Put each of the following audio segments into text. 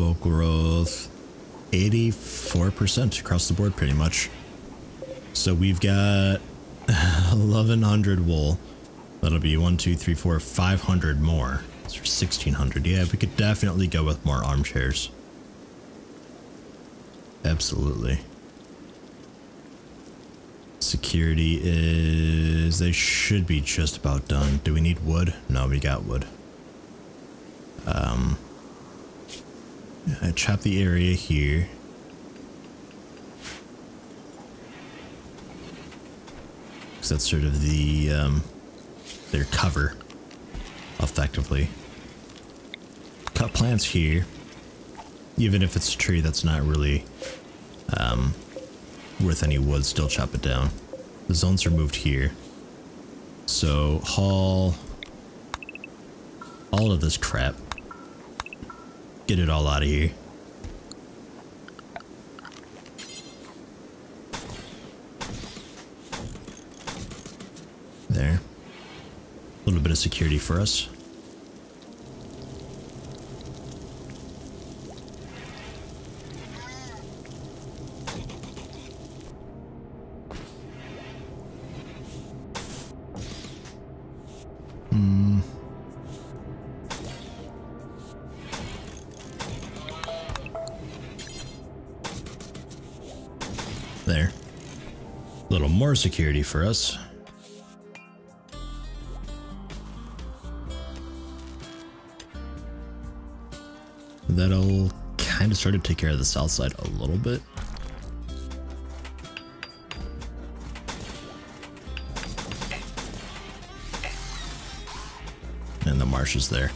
Will growth 84% across the board pretty much. So we've got 1100 wool. That'll be 1, 2, 3, 4, 500 more. So 1600. Yeah, we could definitely go with more armchairs. Absolutely. Security is... They should be just about done. Do we need wood? No, we got wood. Um... I chop the area here. Because that's sort of the, um, their cover, effectively. Cut plants here. Even if it's a tree that's not really, um, worth any wood, still chop it down. The zones are moved here. So, haul all of this crap get it all out of here. There. A little bit of security for us. More security for us. That'll kind of start to take care of the south side a little bit. And the marsh is there.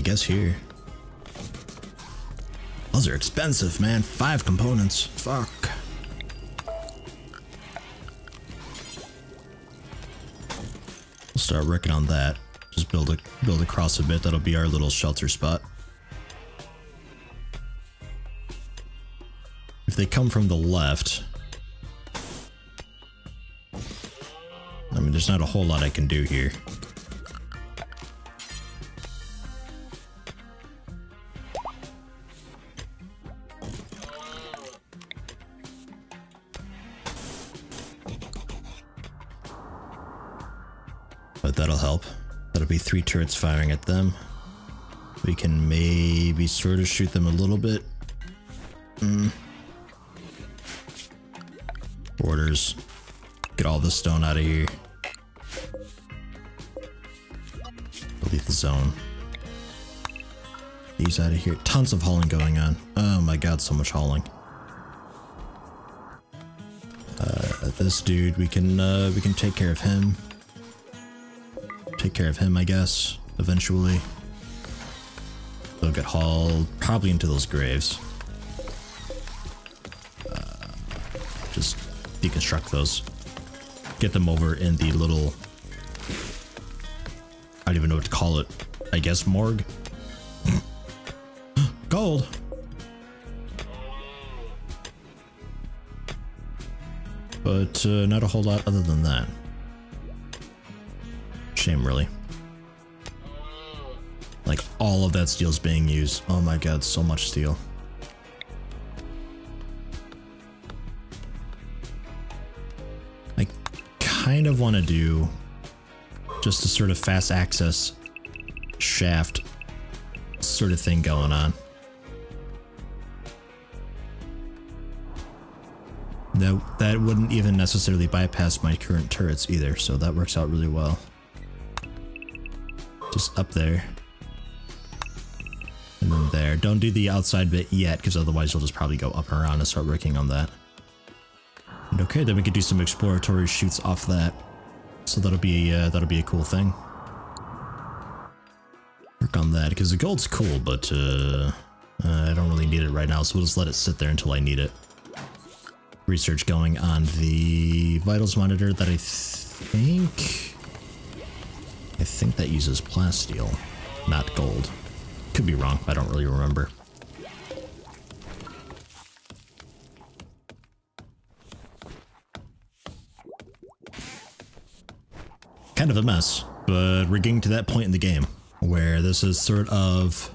Guess here. Those are expensive, man. Five components. Fuck. We'll start working on that. Just build a build across a bit. That'll be our little shelter spot. If they come from the left, I mean, there's not a whole lot I can do here. Three turrets firing at them. We can maybe sort of shoot them a little bit. Mm. Borders. Get all the stone out of here. Delete the zone. These out of here. Tons of hauling going on. Oh my god, so much hauling. Uh, this dude, we can uh, we can take care of him care of him, I guess, eventually. They'll get hauled probably into those graves. Uh, just deconstruct those. Get them over in the little... I don't even know what to call it. I guess morgue? Gold! But uh, not a whole lot other than that shame, really. Like, all of that steel's being used. Oh my god, so much steel. I kind of want to do just a sort of fast access shaft sort of thing going on. That, that wouldn't even necessarily bypass my current turrets either, so that works out really well. Just up there. And then there. Don't do the outside bit yet, because otherwise you'll just probably go up and around and start working on that. And okay, then we could do some exploratory shoots off that. So that'll be uh, that'll be a cool thing. Work on that, because the gold's cool, but uh, I don't really need it right now, so we'll just let it sit there until I need it. Research going on the vitals monitor that I think think that uses plasteel, not gold. Could be wrong, I don't really remember. Kind of a mess, but we're getting to that point in the game where this is sort of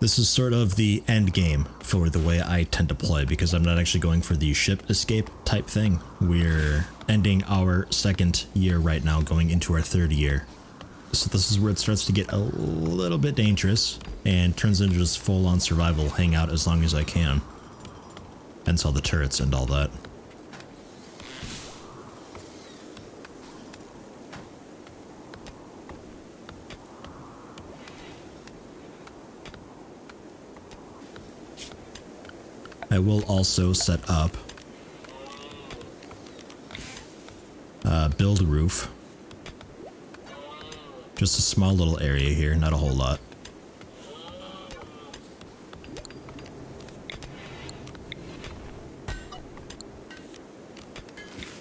this is sort of the end game for the way I tend to play because I'm not actually going for the ship escape type thing. We're ending our second year right now, going into our third year. So this is where it starts to get a little bit dangerous and turns into just full-on survival, hang out as long as I can. Hence all the turrets and all that. I will also set up uh, build roof. Just a small little area here, not a whole lot.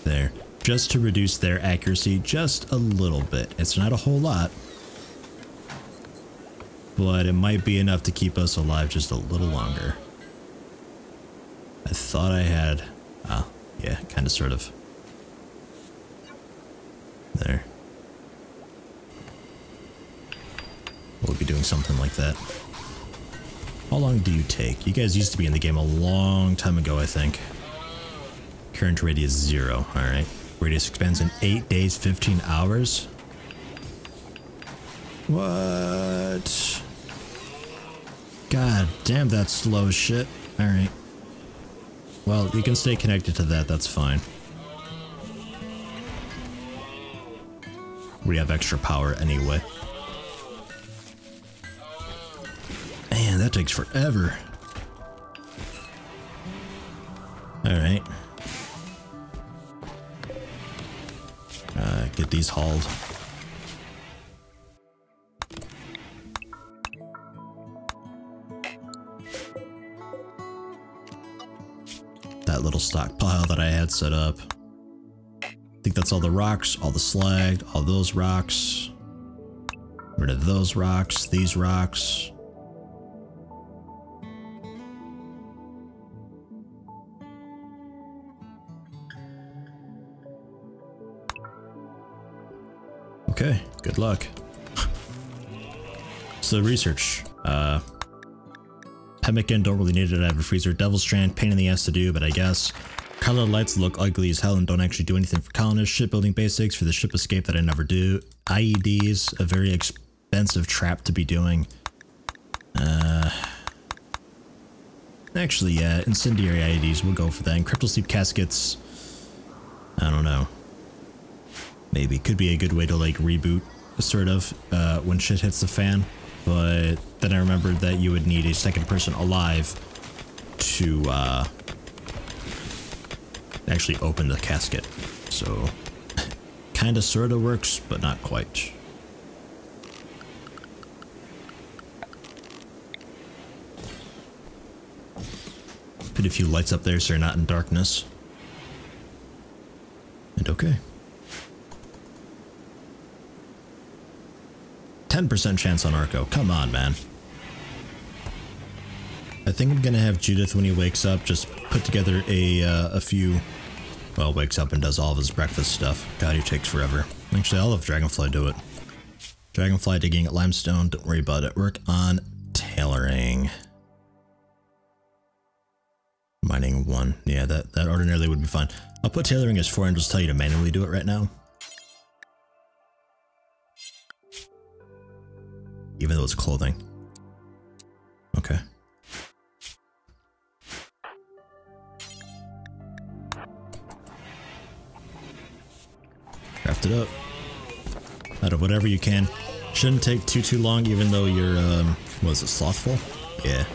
There. Just to reduce their accuracy just a little bit. It's not a whole lot. But it might be enough to keep us alive just a little longer. I thought I had... Ah, yeah, kind of, sort of. There. We'll be doing something like that. How long do you take? You guys used to be in the game a long time ago, I think. Current radius zero, alright. Radius expands in 8 days, 15 hours? What? God damn, that's slow shit. Alright. Well, you can stay connected to that, that's fine. We have extra power anyway. Man, that takes forever. Alright. Uh, get these hauled. That little stockpile that I had set up. I think that's all the rocks, all the slag, all those rocks. Rid of those rocks, these rocks. Okay, good luck. so research. Uh, Pemmican don't really need it out of a freezer. Devil Strand, pain in the ass to do, but I guess. Color lights look ugly as hell and don't actually do anything for colonists. Shipbuilding basics for the ship escape that I never do. IEDs, a very expensive trap to be doing. Uh, actually, yeah, incendiary IEDs, we'll go for that. And crypto sleep caskets, I don't know. Maybe, could be a good way to like reboot, sort of, uh, when shit hits the fan but then I remembered that you would need a second person alive to uh, actually open the casket. So, kinda sorta works, but not quite. Put a few lights up there so you're not in darkness. And okay. 10% chance on Arco. Come on, man. I think I'm gonna have Judith when he wakes up just put together a uh, a few. Well, wakes up and does all of his breakfast stuff. God, he takes forever. Actually, I'll have Dragonfly do it. Dragonfly digging at limestone. Don't worry about it. Work on tailoring. Mining one. Yeah, that that ordinarily would be fine. I'll put tailoring as four and just tell you to manually do it right now. Even though it's clothing. Okay. Craft it up. Out of whatever you can. Shouldn't take too, too long, even though you're, um, was it, slothful? Yeah.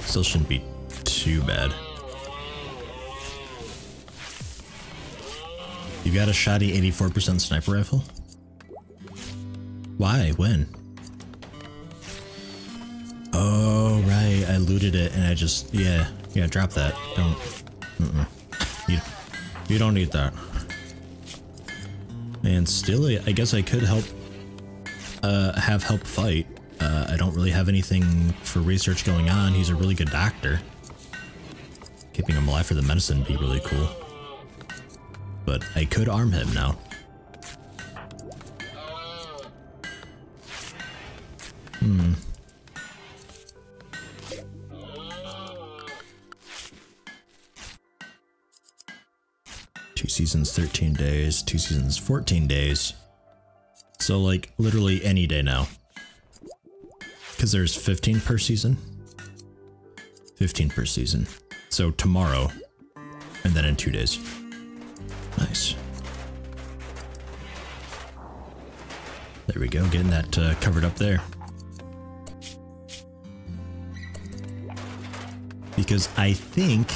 Still shouldn't be too bad. You got a shoddy 84% sniper rifle? Why? When? Oh, right. I looted it and I just, yeah. Yeah, drop that. Don't. Mm -mm. You, you don't need that. And still, I guess I could help, uh, have help fight. Uh, I don't really have anything for research going on. He's a really good doctor. Keeping him alive for the medicine would be really cool. but I could arm him now. Hmm. Two seasons, 13 days. Two seasons, 14 days. So, like, literally any day now. Because there's 15 per season. 15 per season. So tomorrow, and then in two days. Nice. There we go, getting that uh, covered up there. Because I think...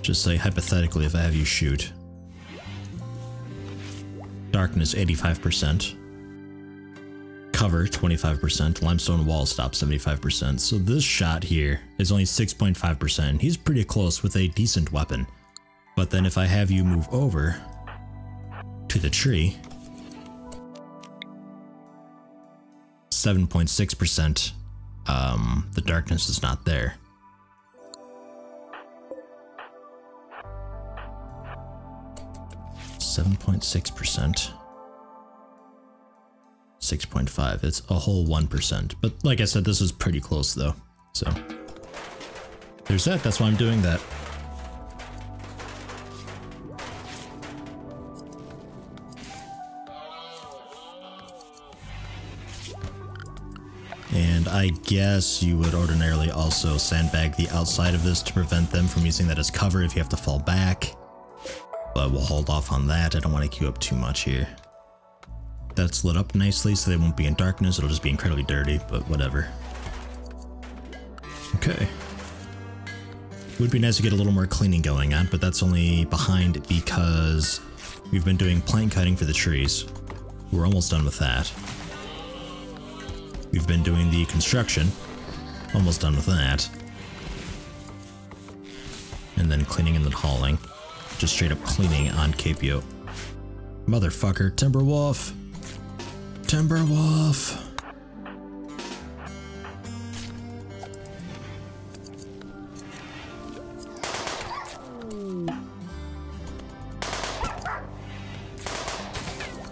Just say hypothetically if I have you shoot. Darkness 85% cover 25%, limestone wall stop 75%, so this shot here is only 6.5%. He's pretty close with a decent weapon. But then if I have you move over to the tree, 7.6%, um, the darkness is not there. Seven point six percent. 6.5. It's a whole 1%. But like I said, this is pretty close though. So there's that. That's why I'm doing that. I guess you would ordinarily also sandbag the outside of this to prevent them from using that as cover if you have to fall back. But we'll hold off on that. I don't want to queue up too much here that's lit up nicely so they won't be in darkness. It'll just be incredibly dirty, but whatever. Okay. Would be nice to get a little more cleaning going on, but that's only behind because we've been doing plank cutting for the trees. We're almost done with that. We've been doing the construction. Almost done with that. And then cleaning and then hauling. Just straight up cleaning on Capio. Motherfucker, Timberwolf! Timberwolf.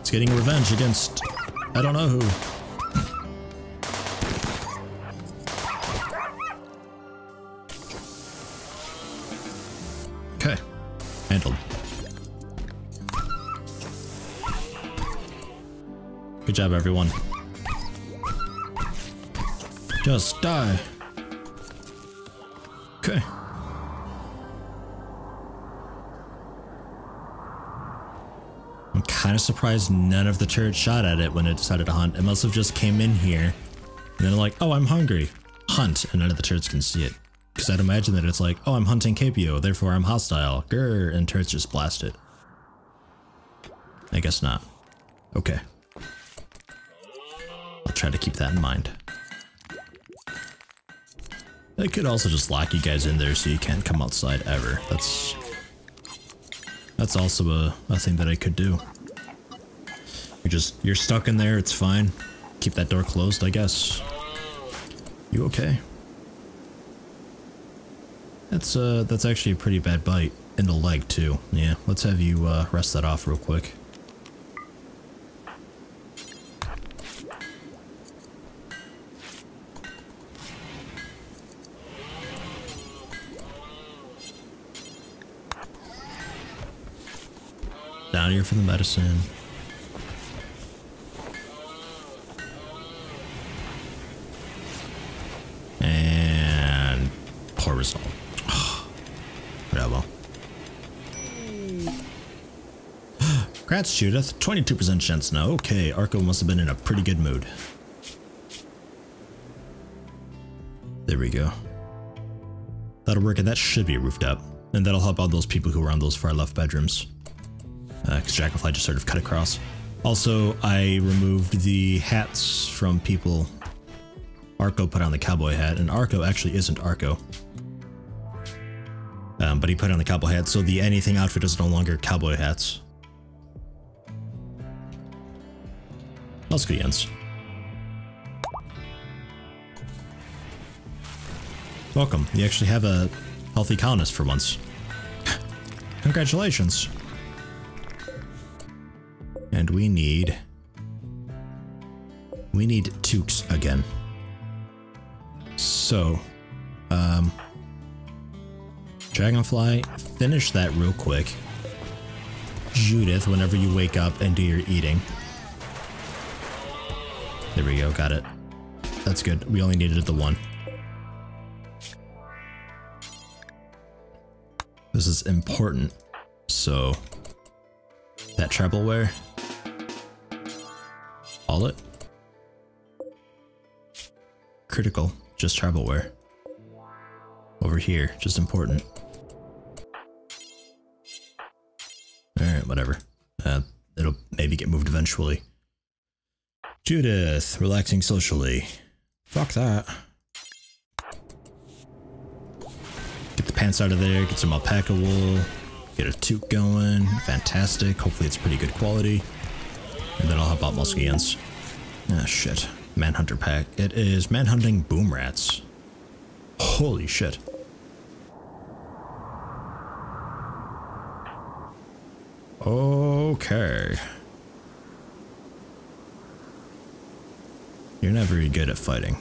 It's getting revenge against I don't know who. Job, everyone. Just die. Okay. I'm kind of surprised none of the turrets shot at it when it decided to hunt. It must have just came in here and then like, oh, I'm hungry. Hunt, and none of the turrets can see it. Because I'd imagine that it's like, oh, I'm hunting Capio, therefore I'm hostile. Grr, and turrets just blast it. I guess not. Okay try to keep that in mind. I could also just lock you guys in there so you can't come outside ever. That's that's also a, a thing that I could do. You're just you're stuck in there, it's fine. Keep that door closed, I guess. You okay? That's uh that's actually a pretty bad bite. In the leg too. Yeah, let's have you uh, rest that off real quick. Down here for the medicine. And poor result. Bravo. Oh Congrats, Judith. 22% chance now. Okay, Arco must have been in a pretty good mood. There we go. That'll work, and that should be roofed up. And that'll help out those people who are on those far left bedrooms because uh, Dragonfly just sort of cut across. Also, I removed the hats from people. Arco put on the cowboy hat, and Arco actually isn't Arco. Um, but he put on the cowboy hat, so the anything outfit is no longer cowboy hats. Let's go, Jens. Welcome. You actually have a healthy colonist for once. Congratulations. And we need... We need toques again. So, um... Dragonfly, finish that real quick. Judith, whenever you wake up and do your eating. There we go, got it. That's good. We only needed the one. This is important. So, that tribalwear. All it. Critical, just tribalwear. Over here, just important. Alright, whatever. Uh, it'll maybe get moved eventually. Judith, relaxing socially. Fuck that. Get the pants out of there, get some alpaca wool, get a toque going. Fantastic. Hopefully it's pretty good quality. And then I'll help out Muskians. Ah, shit. Manhunter pack. It is manhunting boom rats. Holy shit. Okay. You're not very good at fighting.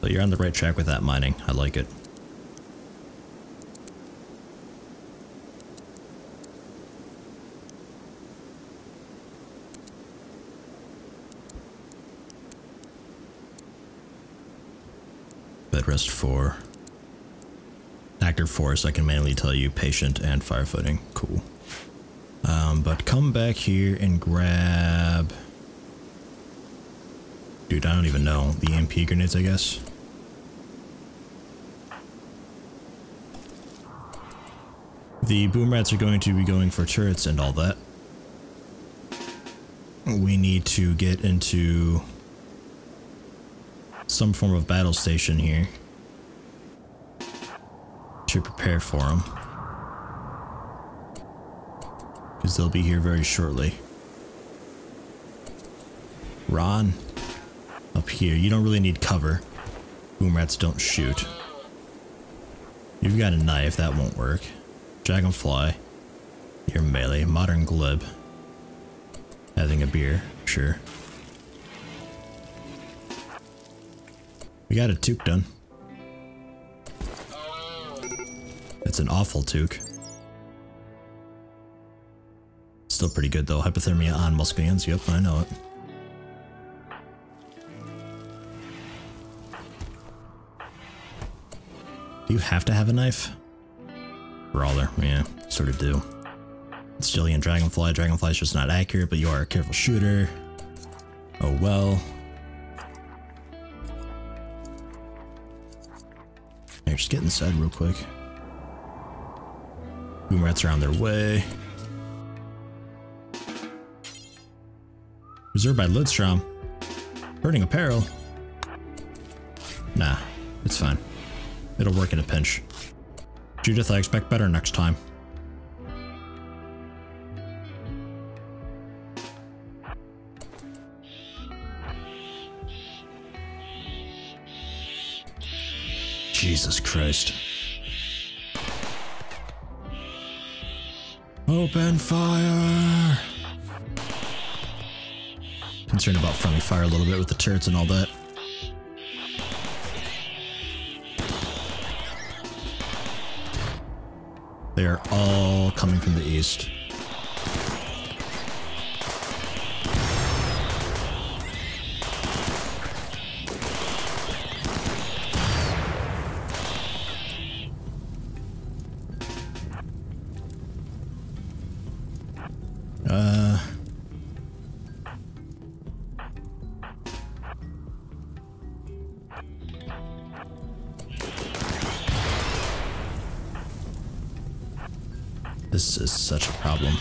But you're on the right track with that mining. I like it. 4. Actor 4, so I can mainly tell you patient and firefighting. Cool. Um, but come back here and grab... Dude, I don't even know. The MP grenades, I guess. The boom rats are going to be going for turrets and all that. We need to get into some form of battle station here to prepare for them. Because they'll be here very shortly. Ron, up here. You don't really need cover. Boom rats don't shoot. You've got a knife, that won't work. Dragonfly. Your melee. Modern glib. Having a beer, sure. We got a toque done. It's an awful toque. Still pretty good though. Hypothermia on Muscanians. Yep, I know it. Do you have to have a knife? Brawler, yeah, sort of do. Stillian Dragonfly. Dragonfly's just not accurate, but you are a careful shooter. Oh well. Just get inside real quick. Boom rats are on their way. Reserved by Lidstrom. Burning apparel. Nah, it's fine. It'll work in a pinch. Judith, I expect better next time. Jesus Christ. Open fire! Concerned about friendly fire a little bit with the turrets and all that. They are all coming from the east. Uh... This is such a problem.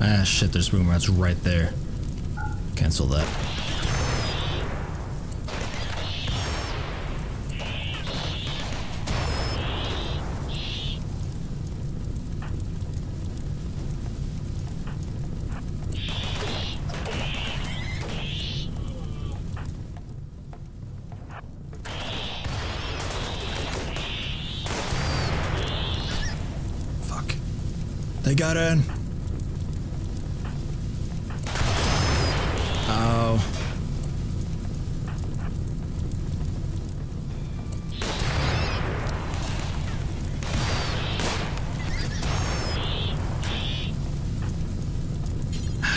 Ah, shit, there's boom rats right there. Cancel that. Got in. Oh.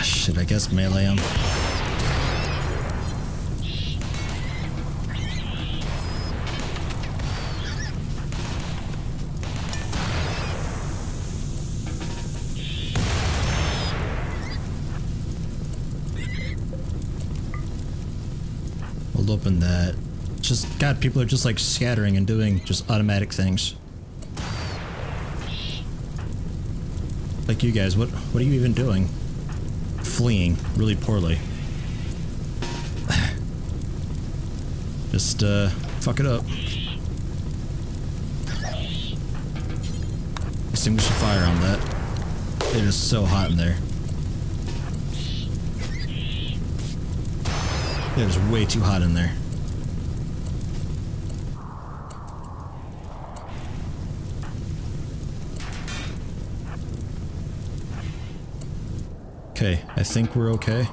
Shit, I guess melee him. That. Just, God, people are just like scattering and doing just automatic things. Like you guys, what what are you even doing? Fleeing really poorly. just uh fuck it up. Extinguish the fire on that. It is so hot in there. It is way too hot in there. Okay, I think we're okay.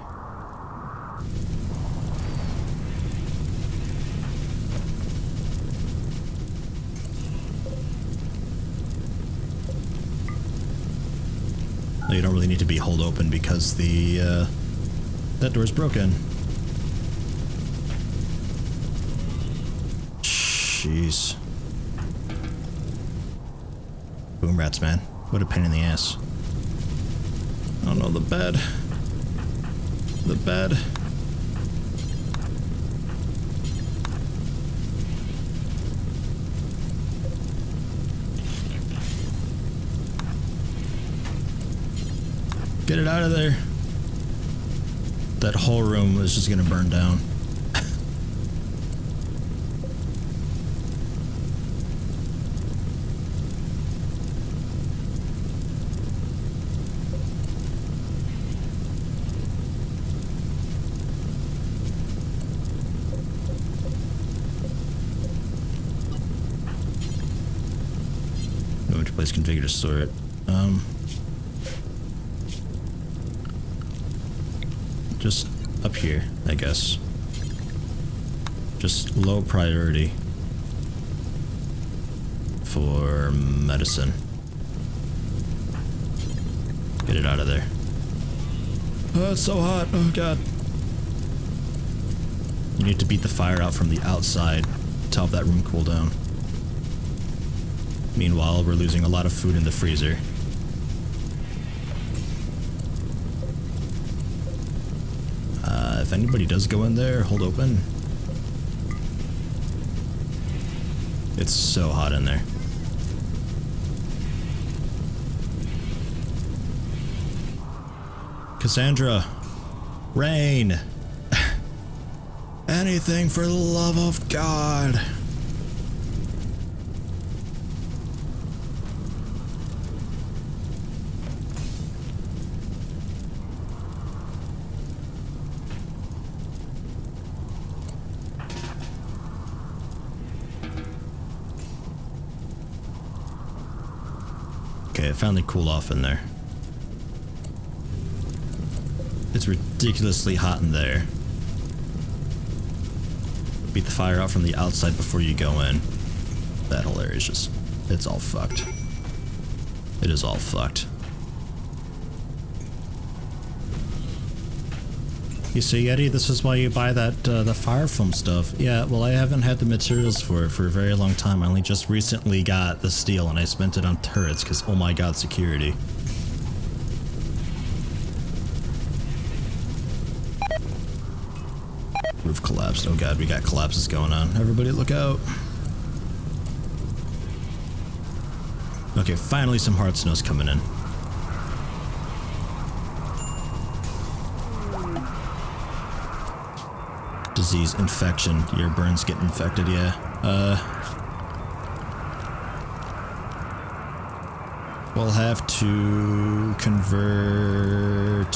You don't really need to be hold open because the uh, that door's broken. Jeez. Boom rats, man. What a pain in the ass. Oh no, the bed. The bed. Get it out of there. That whole room is just gonna burn down. Know which place configure to store it. Um, just up here, I guess. Just low priority for medicine. Get it out of there. Oh, it's so hot. Oh, God. You need to beat the fire out from the outside to help that room cool down. Meanwhile, we're losing a lot of food in the freezer. Uh, if anybody does go in there, hold open. It's so hot in there. Cassandra! Rain! Anything for the love of God! Okay, it finally cooled off in there. It's ridiculously hot in there. Beat the fire out from the outside before you go in. That whole area is just, it's all fucked. It is all fucked. You see, Eddie, this is why you buy that uh, the fire foam stuff. Yeah, well, I haven't had the materials for it for a very long time. I only just recently got the steel, and I spent it on turrets because, oh my god, security. Roof collapsed. Oh god, we got collapses going on. Everybody look out. Okay, finally some hard snow's coming in. Disease, infection, your burns get infected, yeah. Uh... We'll have to convert...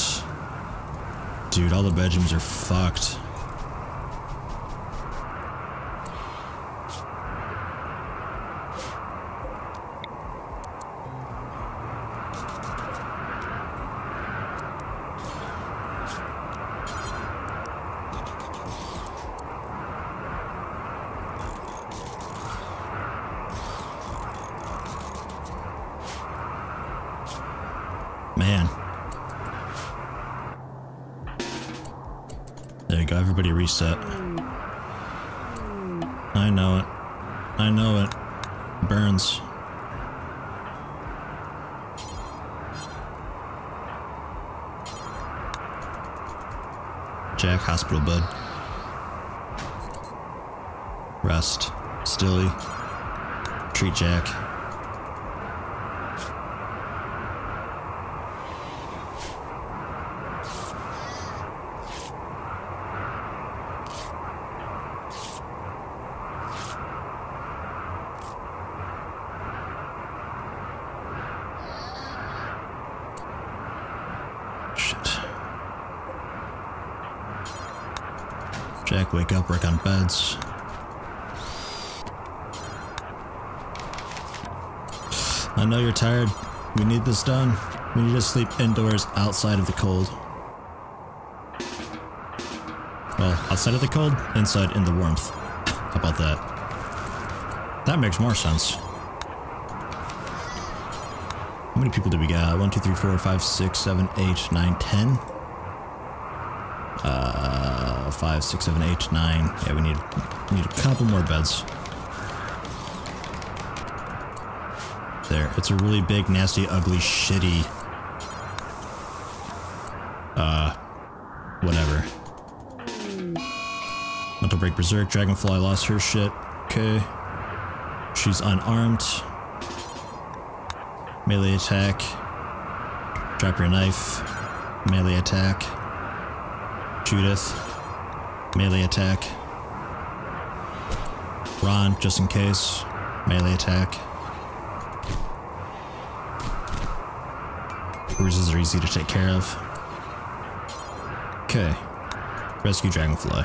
Dude, all the bedrooms are fucked. Man. There you go, everybody. I know it. I know it. Burns. Jack, hospital bed. Rest. Stilly. Treat Jack. Shit. Jack, wake up, work on beds. I know you're tired. We need this done. We need to sleep indoors outside of the cold. Well, outside of the cold, inside in the warmth. How about that? That makes more sense. How many people do we got? 1, 2, 3, 4, 5, 6, 7, 8, 9, 10? 5, 6, 7, 8, 9. Yeah, we need, we need a couple more beds. There. It's a really big, nasty, ugly, shitty... Uh... Whatever. Mental Break Berserk. Dragonfly lost her shit. Okay. She's unarmed. Melee attack. Drop your knife. Melee attack. Judith. Melee attack. Ron, just in case. Melee attack. Bruises are easy to take care of. Okay. Rescue Dragonfly.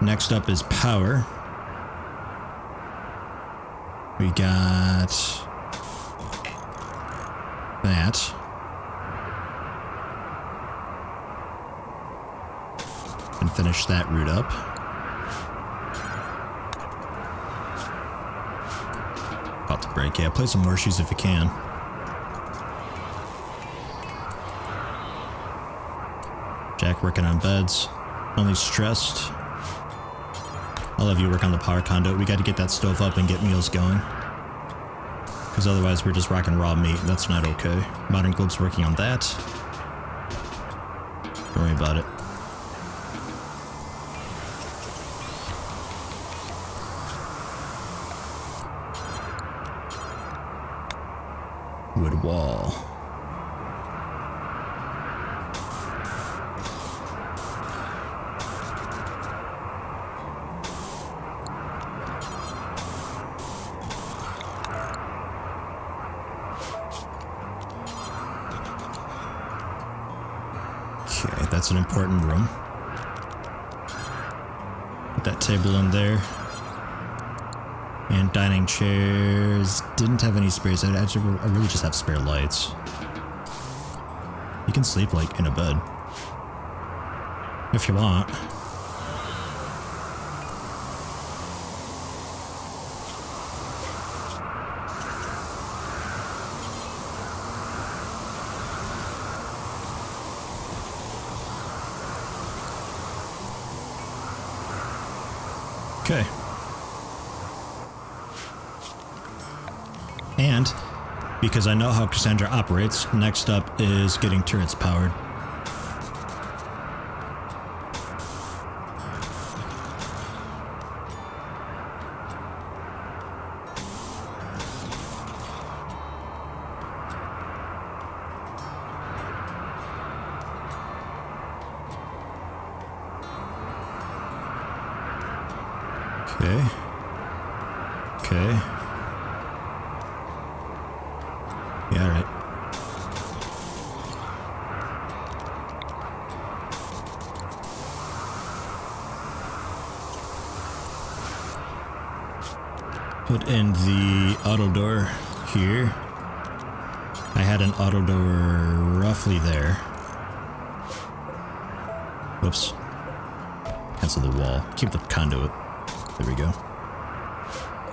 Next up is Power. We got that. Finish that route up. About to break. Yeah, play some more shoes if you can. Jack working on beds. Only stressed. I'll have you work on the power conduit. We got to get that stove up and get meals going. Because otherwise we're just rocking raw meat. That's not okay. Modern Globe's working on that. Don't worry about it. Wood wall. Okay, that's an important room. Put that table in there. Chairs. Didn't have any spares. I, actually, I really just have spare lights. You can sleep, like, in a bed. If you want. Okay. And because I know how Cassandra operates, next up is getting turrets powered. Okay. Okay. Yeah, all right. Put in the auto door here. I had an auto door roughly there. Whoops. Cancel the wall. Keep the conduit. There we go.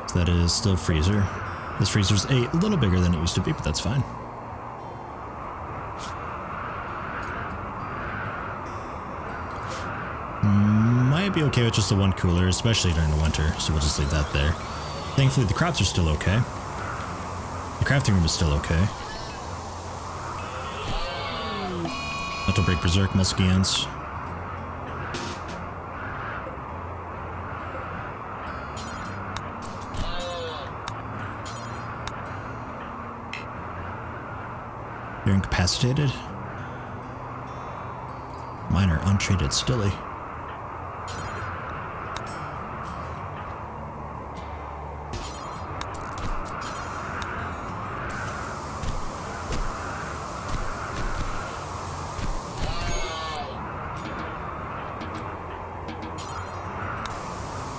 So that is still freezer. This freezer's a little bigger than it used to be, but that's fine. Might be okay with just the one cooler, especially during the winter, so we'll just leave that there. Thankfully, the crops are still okay. The crafting room is still okay. Not to break berserk, Muskeans. You're incapacitated? Mine are untreated stilly.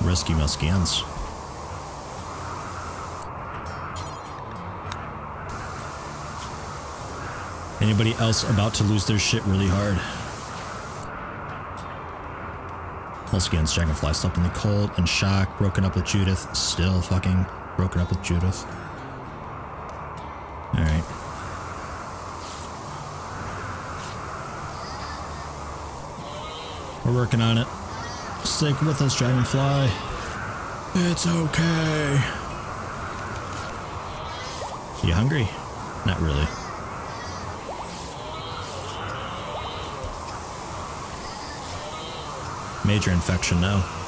Rescue Muskians. Anybody else about to lose their shit really hard? Muskians, Dragonfly, slept in the cold and shock, broken up with Judith, still fucking broken up with Judith. Alright. We're working on it. Stick with us, Dragonfly. It's okay. You hungry? Not really. Major infection now.